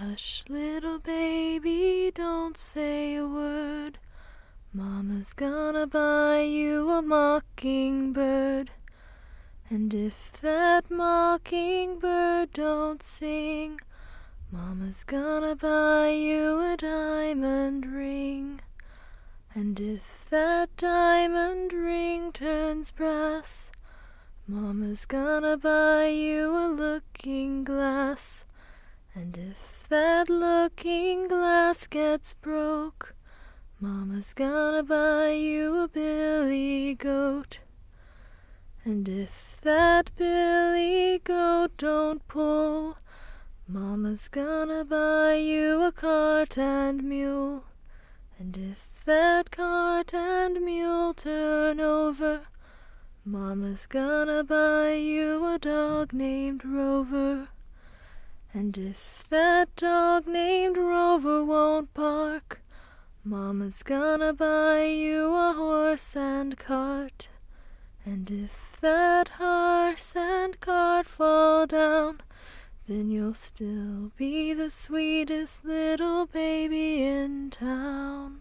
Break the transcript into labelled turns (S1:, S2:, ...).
S1: Hush, little baby, don't say a word. Mama's gonna buy you a mockingbird. And if that mockingbird don't sing, Mama's gonna buy you a diamond ring. And if that diamond ring turns brass, Mama's gonna buy you a looking glass. And if that looking glass gets broke, Mama's gonna buy you a billy goat. And if that billy goat don't pull, Mama's gonna buy you a cart and mule. And if that cart and mule turn over, Mama's gonna buy you a dog named Rover. And if that dog named Rover won't bark, Mama's gonna buy you a horse and cart. And if that horse and cart fall down, then you'll still be the sweetest little baby in town.